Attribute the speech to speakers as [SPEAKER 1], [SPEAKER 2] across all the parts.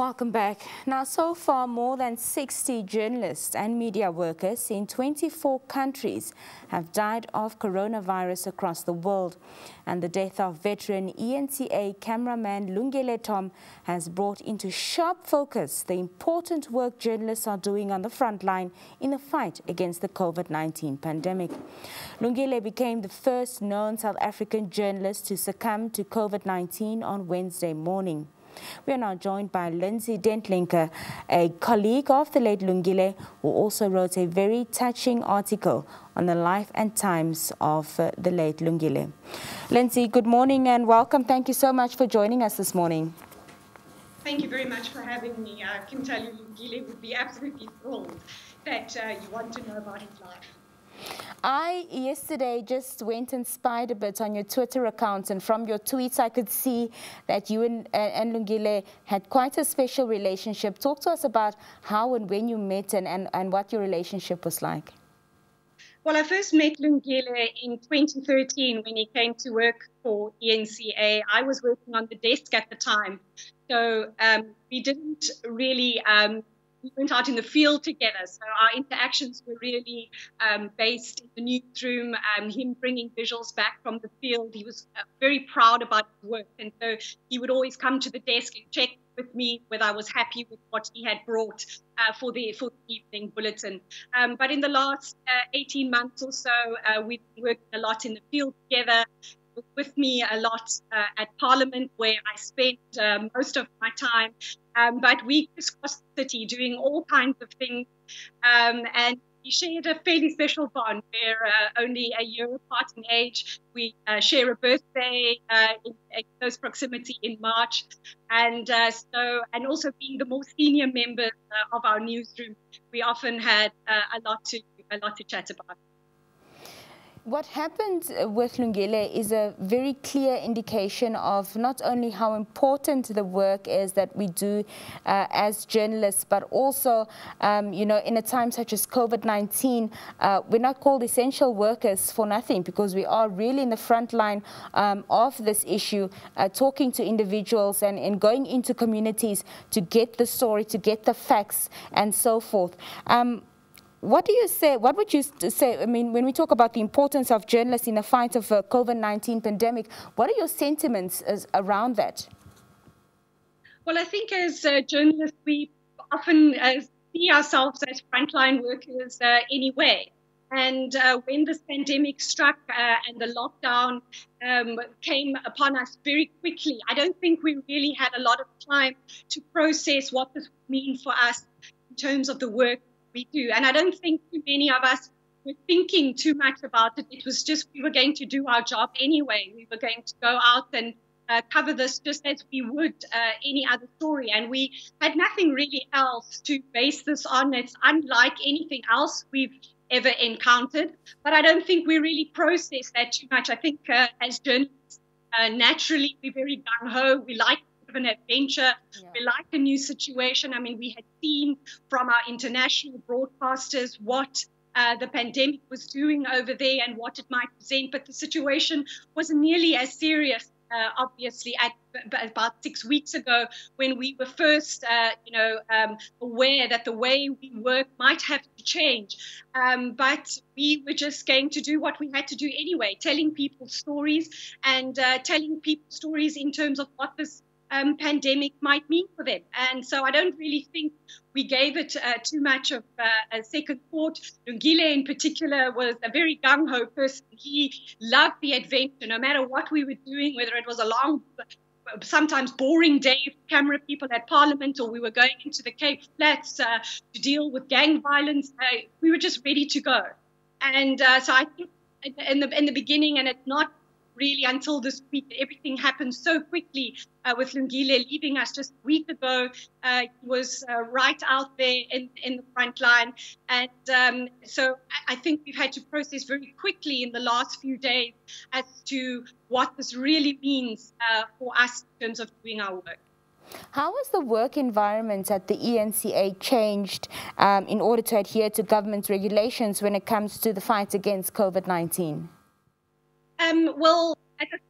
[SPEAKER 1] Welcome back. Now, so far, more than 60 journalists and media workers in 24 countries have died of coronavirus across the world. And the death of veteran ENCA cameraman Lungile Tom has brought into sharp focus the important work journalists are doing on the front line in the fight against the COVID-19 pandemic. Lungile became the first known South African journalist to succumb to COVID-19 on Wednesday morning. We are now joined by Lindsay Dentlinger, a colleague of the late Lungile, who also wrote a very touching article on the life and times of uh, the late Lungile. Lindsay, good morning and welcome. Thank you so much for joining us this morning.
[SPEAKER 2] Thank you very much for having me. I can tell you Lungile would be absolutely thrilled that uh, you want to know about his life.
[SPEAKER 1] I yesterday just went and spied a bit on your Twitter account and from your tweets I could see that you and, uh, and Lungile had quite a special relationship. Talk to us about how and when you met and, and, and what your relationship was like.
[SPEAKER 2] Well, I first met Lungile in 2013 when he came to work for ENCA. I was working on the desk at the time. So um, we didn't really um, we went out in the field together. So our interactions were really um, based in the newsroom, um, him bringing visuals back from the field. He was uh, very proud about his work. And so he would always come to the desk and check with me whether I was happy with what he had brought uh, for, the, for the evening bulletin. Um, but in the last uh, 18 months or so, uh, we've working a lot in the field together with me a lot uh, at Parliament, where I spent uh, most of my time. Um, but we crisscrossed the city doing all kinds of things. Um, and we shared a fairly special bond. We're uh, only a year apart in age. We uh, share a birthday uh, in, in, close proximity in March, and uh, so and also being the more senior members uh, of our newsroom, we often had uh, a lot to a lot to chat about.
[SPEAKER 1] What happened with Lungile is a very clear indication of not only how important the work is that we do uh, as journalists, but also, um, you know, in a time such as COVID-19, uh, we're not called essential workers for nothing because we are really in the front line um, of this issue, uh, talking to individuals and, and going into communities to get the story, to get the facts and so forth. Um, what do you say, what would you say, I mean, when we talk about the importance of journalists in the fight of the COVID-19 pandemic, what are your sentiments as, around that?
[SPEAKER 2] Well, I think as uh, journalists, we often uh, see ourselves as frontline workers uh, anyway. And uh, when this pandemic struck uh, and the lockdown um, came upon us very quickly, I don't think we really had a lot of time to process what this would mean for us in terms of the work we do. And I don't think too many of us were thinking too much about it. It was just we were going to do our job anyway. We were going to go out and uh, cover this just as we would uh, any other story. And we had nothing really else to base this on. It's unlike anything else we've ever encountered. But I don't think we really process that too much. I think uh, as journalists, uh, naturally, we're very gung ho. We like of an adventure. Yeah. We like a new situation. I mean, we had seen from our international broadcasters what uh, the pandemic was doing over there and what it might present, but the situation wasn't nearly as serious. Uh, obviously, at about six weeks ago, when we were first, uh, you know, um, aware that the way we work might have to change, um, but we were just going to do what we had to do anyway, telling people stories and uh, telling people stories in terms of what this um, pandemic might mean for them. And so I don't really think we gave it uh, too much of uh, a second thought. Lungile, in particular, was a very gung ho person. He loved the adventure, no matter what we were doing, whether it was a long, sometimes boring day for camera people at Parliament or we were going into the Cape Flats uh, to deal with gang violence. Uh, we were just ready to go. And uh, so I think in the, in the beginning, and it's not really until this week. Everything happened so quickly uh, with Lungile leaving us just a week ago. Uh, he was uh, right out there in, in the front line. And um, so I think we've had to process very quickly in the last few days as to what this really means uh, for us in terms of doing our work.
[SPEAKER 1] How has the work environment at the ENCA changed um, in order to adhere to government regulations when it comes to the fight against COVID-19?
[SPEAKER 2] Um, well,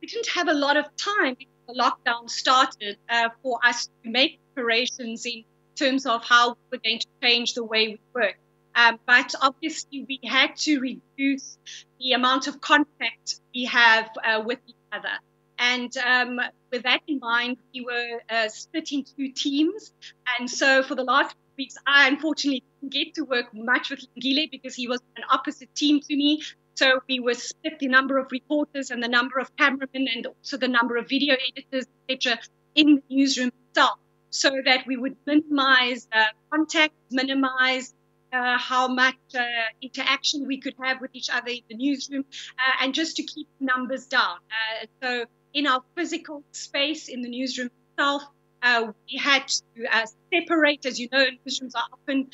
[SPEAKER 2] we didn't have a lot of time before the lockdown started uh, for us to make preparations in terms of how we're going to change the way we work. Um, but obviously, we had to reduce the amount of contact we have uh, with each other. And um, with that in mind, we were uh, split into teams. And so for the last weeks, I unfortunately didn't get to work much with Lungile because he was an opposite team to me. So we were split the number of reporters and the number of cameramen and also the number of video editors, etc., in the newsroom itself, so that we would minimize uh, contact, minimize uh, how much uh, interaction we could have with each other in the newsroom, uh, and just to keep numbers down. Uh, so in our physical space in the newsroom itself, uh, we had to separate. As you know, newsrooms are often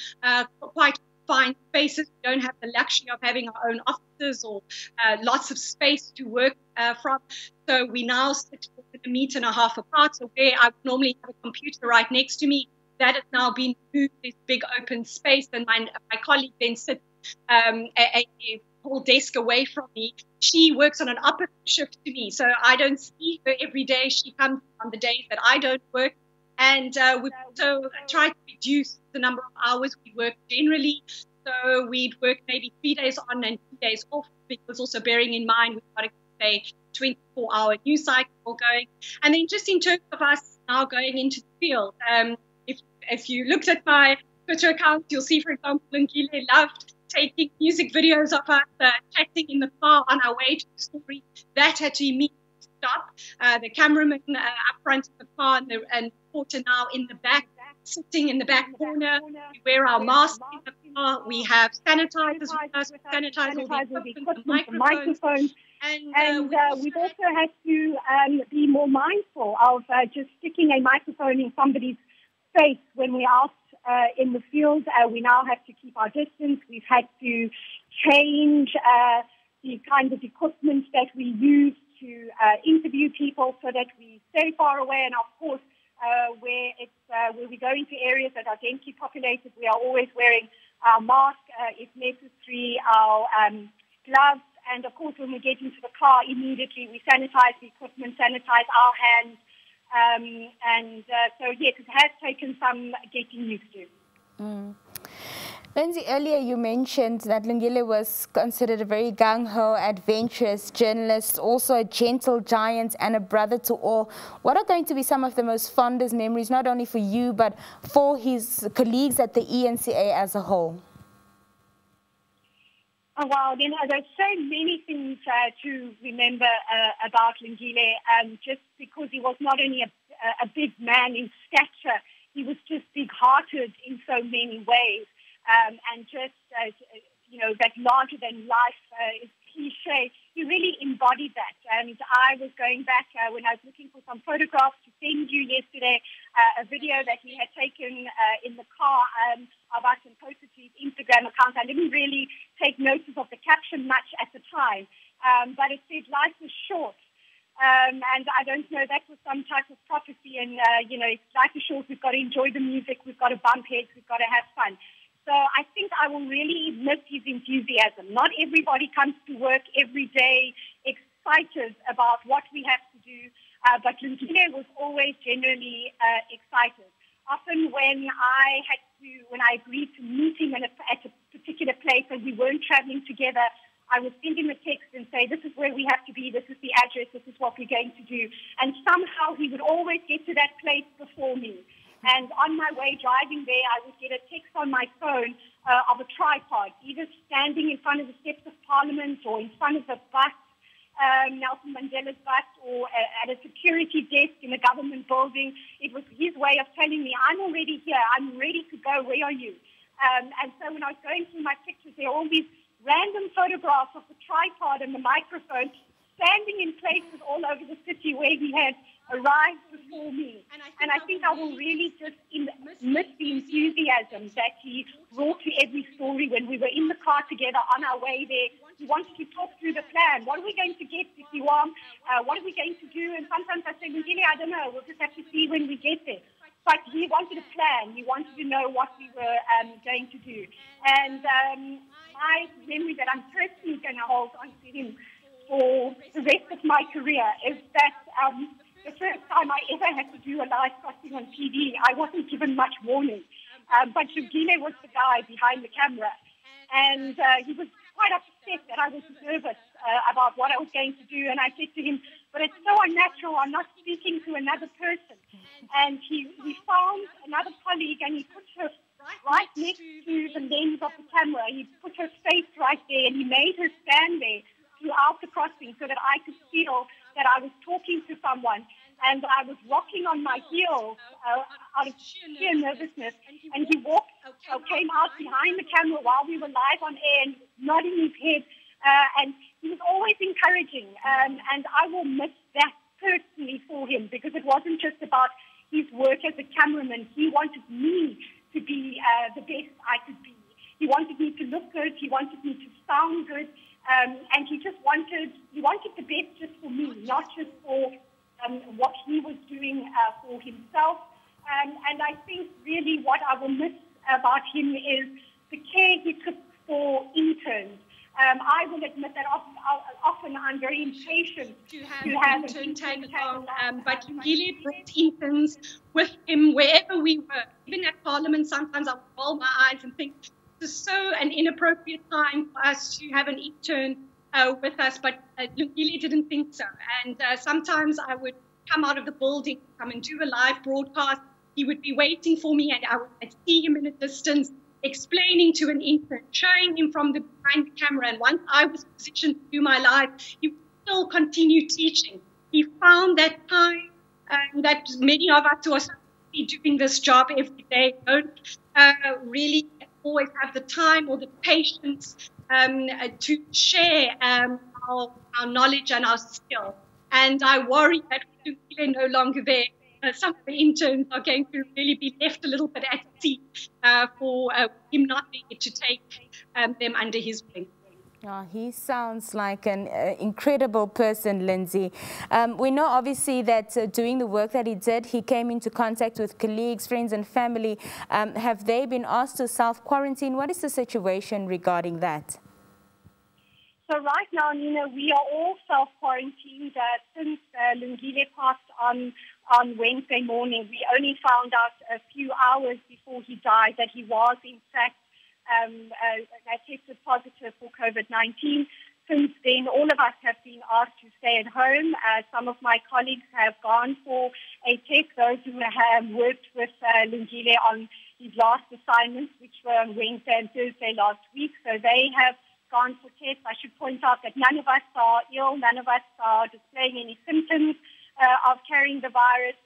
[SPEAKER 2] quite fine spaces. We don't have the luxury of having our own offices or uh, lots of space to work uh, from. So we now sit a meter and a half apart. So where I would normally have a computer right next to me, that has now been moved to this big open space, and my, my colleague then sits um, a, a, whole desk away from me. She works on an opposite shift to me, so I don't see her every day. She comes on the days that I don't work, and uh, we also try to reduce the number of hours we work generally. So we'd work maybe three days on and two days off, because also bearing in mind we've got to say 24 hour news cycle going. And then just in terms of us now going into the field, um, if, if you looked at my Twitter account, you'll see, for example, Lungile loved taking music videos of us uh, chatting in the car on our way to the story. That had to immediately stop. Uh, the cameraman uh, up front of the car and the and reporter now in the back, sitting in the back corner. We wear our masks in the car. We have sanitizers with us. We sanitize all the equipment, the microphones.
[SPEAKER 3] And, uh, and uh, we've also had to um, be more mindful of uh, just sticking a microphone in somebody's face when we're out uh, in the field. Uh, we now have to keep our distance. We've had to change uh, the kind of equipment that we use to uh, interview people so that we stay far away. And of course, uh, where it's uh, where we go into areas that are densely populated, we are always wearing our mask if necessary, our um, gloves, and of course, when we get into the car, immediately we sanitize the equipment, sanitize our hands. Um, and uh, so, yes, it has taken some getting used to. Mm.
[SPEAKER 1] Lindsay, earlier you mentioned that Lungile was considered a very gung-ho, adventurous journalist, also a gentle giant and a brother to all. What are going to be some of the most fondest memories, not only for you, but for his colleagues at the ENCA as a whole?
[SPEAKER 3] Oh, wow, you know, there's so many things uh, to remember uh, about Lungile, um, just because he was not only a, a big man in stature, he was just big-hearted in so many ways, um, and just, uh, you know, that larger-than-life uh, cliche, he really embodied that. And I was going back uh, when I was looking for some photographs to send you yesterday, uh, a video that he had taken uh, in the car um, of us and posted to his Instagram account. I didn't really take notice of the caption much at the time, um, but it said, life is short. Um, and I don't know, that was some type of prophecy. And, uh, you know, life is short. We've got to enjoy the music. We've got to bump heads. We've got to have fun. So I think I will really miss his enthusiasm. Not everybody comes to work every day excited about what we have to do, uh, but Lungile was always genuinely uh, excited. Often when I had to, when I agreed to meet him a, at a particular place and we weren't traveling together, I would send him a text and say, this is where we have to be, this is the address, this is what we're going to do. And somehow he would always get to that place before me. And on my way driving there, I would get a text on my phone uh, of a tripod, either standing in front of the steps of Parliament or in front of a bus, um, Nelson Mandela's bus, or at a security desk in a government building. It was his way of telling me, I'm already here, I'm ready to go, where are you? Um, and so when I was going through my pictures, there are all these random photographs of the tripod and the microphone standing in places all over the city where he had arrived before me. And I think, and I, think I will really just in, miss the enthusiasm that he brought to every story when we were in the car together on our way there. He wanted to talk through the plan. What are we going to get want? Uh, what are we going to do? And sometimes I say, really, I don't know. We'll just have to see when we get there. But he wanted a plan. He wanted to know what we were um, going to do. And um, my memory that I'm personally going to hold on to him for the rest of my career is that um, the first time I ever had to do a live casting on TV, I wasn't given much warning. Um, but Lungile was the guy behind the camera. And uh, he was quite upset that I was nervous uh, about what I was going to do. And I said to him, but it's so unnatural. I'm not speaking to another person. And he, he found another colleague and he put her right next to the lens of the camera. He put her face right there and he made her stand there throughout the crossing so that I could feel that I was talking to someone and I was rocking on my heels uh, out of sheer nervousness. And he walked, uh, came out behind the camera while we were live on air and nodding his head. Uh, and he was always encouraging. Um, and I will miss that personally for him because it wasn't just about his work as a cameraman. He wanted me to be uh, the best I could be. He wanted me to look good. He wanted me to sound good. Um, and he just wanted, he wanted the best just for me, not just for um, what he was doing uh, for himself. Um, and I think really what I will miss about him is the care he took for interns. Um, I will admit that often, often I'm very impatient
[SPEAKER 2] to have, to have an intern tag along, um, but Lungile brought interns with him wherever we were. Even at Parliament, sometimes I would roll my eyes and think, is so an inappropriate time for us to have an intern uh, with us, but uh, Lungile didn't think so. And uh, sometimes I would come out of the building, come and do a live broadcast. He would be waiting for me, and I would see him in a distance, explaining to an intern, showing him from the behind the camera. And once I was positioned to do my live, he would still continue teaching. He found that time um, that many of us who are doing this job every day don't uh, really always have the time or the patience um, to share um, our, our, knowledge and our skill. And I worry that we're no longer there. Uh, some of the interns are going to really be left a little bit at sea uh, for uh, him not being able to take um, them under his wing.
[SPEAKER 1] Oh, he sounds like an uh, incredible person, Lindsay. Um, we know obviously that uh, doing the work that he did, he came into contact with colleagues, friends and family. Um, have they been asked to self-quarantine? What is the situation regarding that?
[SPEAKER 3] So right now, Nina, we are all self-quarantined uh, since uh, Lungile passed on on Wednesday morning. We only found out a few hours before he died that he was in fact um, uh, tested positive for COVID-19. Since then, all of us have been asked to stay at home. Uh, some of my colleagues have gone for a test. Those who have worked with uh, Lungile on his last assignments, which were on Wednesday and Thursday last week, so they have gone for tests. I should point out that none of us are ill, none of us are displaying any symptoms uh, of carrying the virus.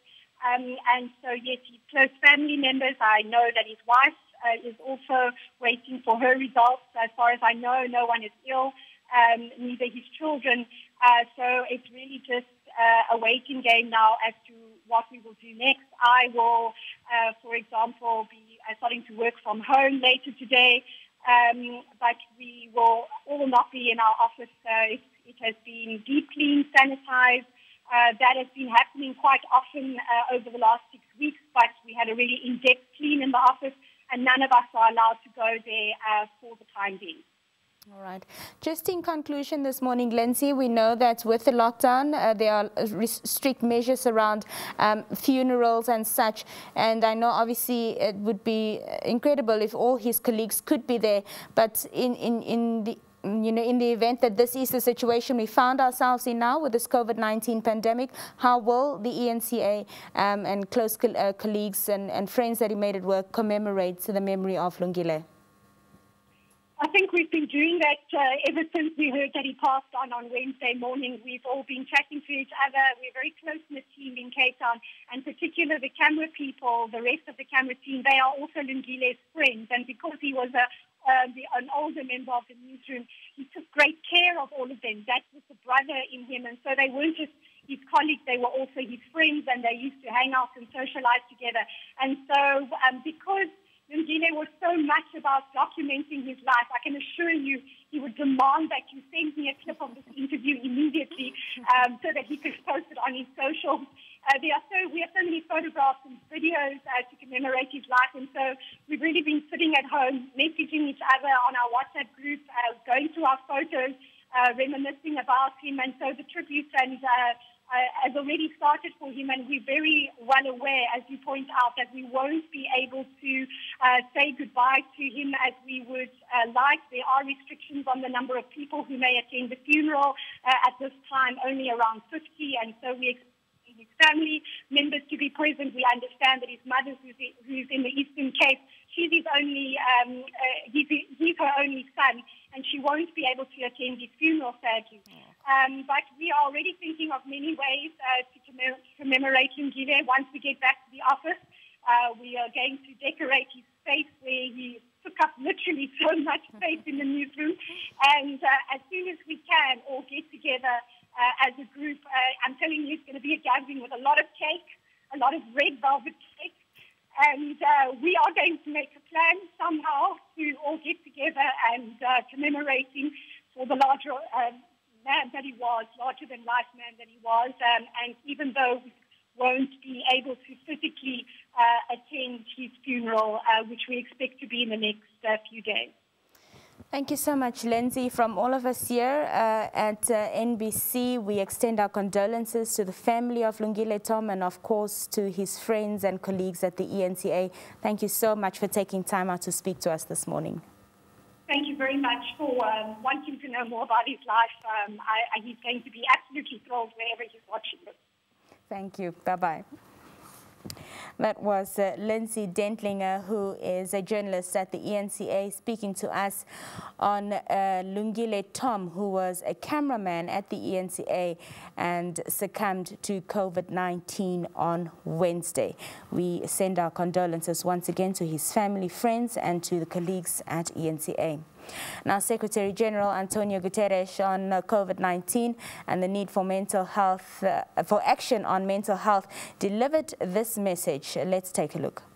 [SPEAKER 3] Um, and so, yes, his close family members, I know that his wife uh, is also waiting for her results. As far as I know, no one is ill, um, neither his children. Uh, so it's really just uh, a waiting game now as to what we will do next. I will, uh, for example, be uh, starting to work from home later today, um, but we will all not be in our office. It, it has been deep cleaned, sanitized. Uh, that has been happening quite often uh, over the last six weeks, but we had a really in-depth clean in the office and none of us are allowed to go there uh, for the time being.
[SPEAKER 1] All right. Just in conclusion this morning, Lindsay, we know that with the lockdown, uh, there are strict measures around um, funerals and such. And I know obviously it would be incredible if all his colleagues could be there. But in, in, in the you know, in the event that this is the situation we found ourselves in now with this COVID-19 pandemic, how will the ENCA um, and close co uh, colleagues and, and friends that he made at work commemorate to the memory of Lungile?
[SPEAKER 3] I think we've been doing that uh, ever since we heard that he passed on on Wednesday morning. We've all been chatting to each other. We're very close in the team in Cape Town, and particularly the camera people, the rest of the camera team, they are also Lungile's friends. And because he was a um, the, an older member of the newsroom. He took great care of all of them. That was the brother in him. And so they weren't just his colleagues, they were also his friends, and they used to hang out and socialize together. And so, um, because Lungile was so much about documenting his life, I can assure you he would demand that you send me a clip of this interview immediately um, so that he could post it on his socials. Uh, there are so, we have so many photographs and videos uh, to commemorate his life, and so we've really been sitting at home, messaging each other on our WhatsApp group, uh, going through our photos, uh, reminiscing about him, and so the tribute and uh, uh, has already started for him, and we're very well aware, as you point out, that we won't be able to say goodbye to him as we would uh, like. There are restrictions on the number of people who may attend the funeral. Uh, at this time, only around 50, and so we expect his family members to be present. We understand that his mother, who's, in the Eastern Cape, she's his only, um, uh, he's, he's her only son, and she won't be able to attend his funeral, sadly. Um, but we are already thinking of many ways uh, to commemorate Lungile once we get back to the office. Uh, we are going to decorate his space where he took up literally so much space in the newsroom. And uh, as soon as we can all get together uh, as a group, uh, I'm telling you, it's going to be a gathering with a lot of cake, a lot of red velvet cake. And uh, we are going to make a plan somehow to all get together and commemorating for the larger man that he was, larger than life man that he was. Um, and even though we won't be able to physically uh, attend his funeral, uh, which we expect to be in the next uh, few days.
[SPEAKER 1] Thank you so much, Lindsay. From all of us here uh, at uh, NBC, we extend our condolences to the family of Lungile Tom and, of course, to his friends and colleagues at the ENCA. Thank you so much for taking time out to speak to us this morning
[SPEAKER 3] thank you very much for um, wanting to know more about his life. Um, I, I, he's going to be absolutely thrilled wherever he's watching this.
[SPEAKER 1] Thank you. Bye-bye. That was uh, Lindsay Dentlinger, who is a journalist at the ENCA, speaking to us on uh, Lungile Tom, who was a cameraman at the ENCA and succumbed to COVID-19 on Wednesday. We send our condolences once again to his family, friends, and to the colleagues at ENCA. Now, Secretary General Antonio Guterres on uh, COVID-19 and the need for mental health, uh, for action on mental health, delivered this message. Let's take a look.